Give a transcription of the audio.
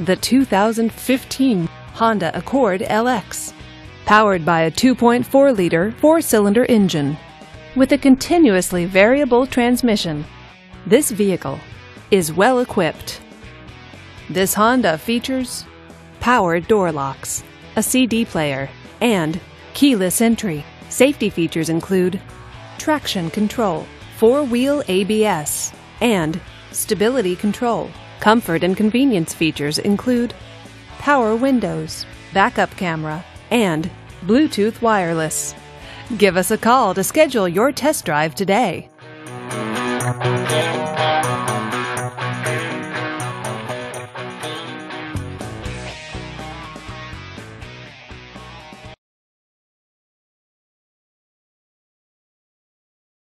the 2015 Honda Accord LX. Powered by a 2.4 liter four cylinder engine with a continuously variable transmission, this vehicle is well equipped. This Honda features power door locks, a CD player, and keyless entry. Safety features include traction control, four wheel ABS, and stability control. Comfort and convenience features include power windows, backup camera, and Bluetooth wireless. Give us a call to schedule your test drive today.